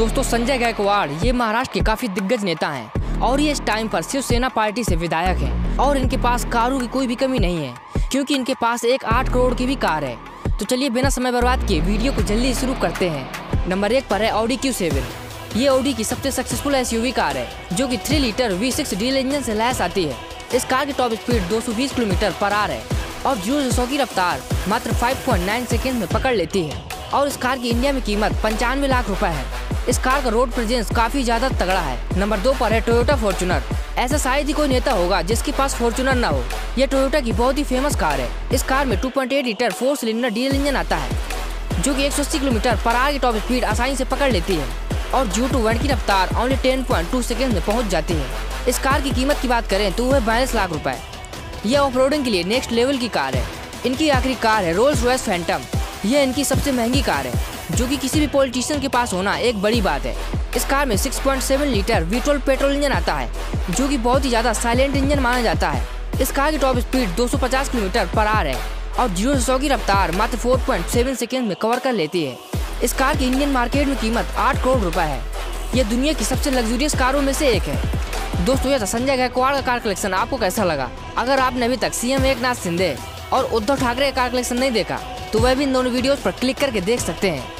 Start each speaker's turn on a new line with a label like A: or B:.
A: दोस्तों, संजय गायकवाड़, ये महाराष्ट्र के काफ़ी दिग्गज नेता हैं और ये इस टाइम पर शिवसेना पार्टी से विधायक हैं और इनके पास कारों की कोई भी कमी नहीं है, क्योंकि इनके पास एक आठ करोड़ की भी कार है। तो चलिए, बिना समय बर्बाद किए वीडियो को जल्दी शुरू करते हैं। नंबर एक पर है ऑडी क्यू सेवन ये ऑडी की सबसे सक्सेसफुल एसयूवी कार है, जो कि three litre V six diesel engine से लैस आती है। इस कार की top speed 220 kilometre per hour है और ज़ीरो से की रफ्तार मात्र 5.9 सेकेंड में पकड़ लेती है और इस कार की इंडिया में कीमत पंचानवे लाख रुपए है। इस कार का रोड प्रेजेंस काफ़ी ज़्यादा तगड़ा है। नंबर दो पर है टोयोटा फॉर्चुनर ऐसा शायद ही कोई नेता होगा जिसके पास फॉर्चुनर न हो। यह टोयोटा की बहुत ही फ़ेमस कार है। इस कार में 2.8 litre four cylinder diesel engine आता है, जो कि 180 किलोमीटर पर आर की टॉप स्पीड आसानी से पकड़ लेती है और जू टू वन की रफ्तार ओनली 10.2 सेकेंड में पहुँच जाती है। इस कार की कीमत की बात करें तो वह बाईस लाख रुपए यह ऑफ़ के लिए नेक्स्ट लेवल की कार है। इनकी आखिरी कार है रोल्स रॉयस फैंटम यह इनकी सबसे महँगी कार है। जो कि किसी भी पॉलिटिशियन के पास होना एक बड़ी बात है। इस कार में 6.7 लीटर वीट्रोल पेट्रोल इंजन आता है, जो कि बहुत ही ज़्यादा साइलेंट इंजन माना जाता है। इस कार की top speed 250 kilometre per hour है और ज़ीरो से की रफ्तार मात्र 4.7 सेकेंड में कवर कर लेती है। इस कार की इंडियन मार्केट में कीमत आठ करोड़ रुपए है। यह दुनिया की सबसे लग्जूरियस कारों में से एक है। दोस्तों, यह संजय गायकवाड़ का कार कलेक्शन आपको कैसा लगा? अगर आपने अभी तक सीएम एक नाथ सिंधे और उद्धव ठाकरे का कार कलेक्शन नहीं देखा तो वह भी इन दोनों वीडियोस पर क्लिक करके देख सकते हैं।